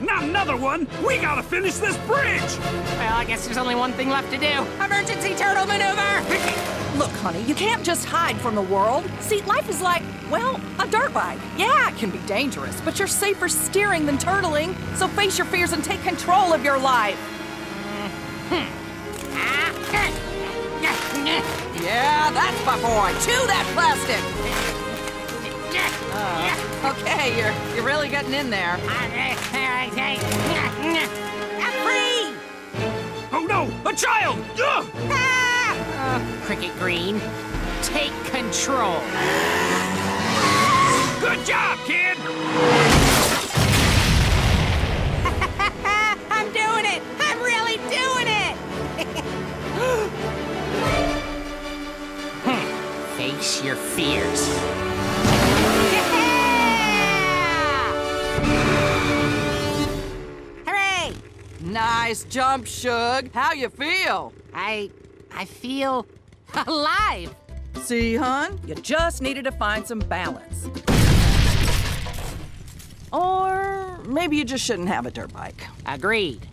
Not another one! We gotta finish this bridge! Well, I guess there's only one thing left to do. Emergency turtle maneuver! Look, honey, you can't just hide from the world. See, life is like, well, a dirt bike. Yeah, it can be dangerous, but you're safer steering than turtling. So face your fears and take control of your life. Mm-hmm. Yeah, that's my boy. Chew that plastic. Uh, okay, you're you're really getting in there. I'm free! Oh no! A child! Ugh! Ah! Cricket Green, take control. Good job, kid! I'm doing it! I'm really doing it! Face your fears. Nice jump, Shug. How you feel? I I feel alive. See, hon, you just needed to find some balance. Or maybe you just shouldn't have a dirt bike. Agreed.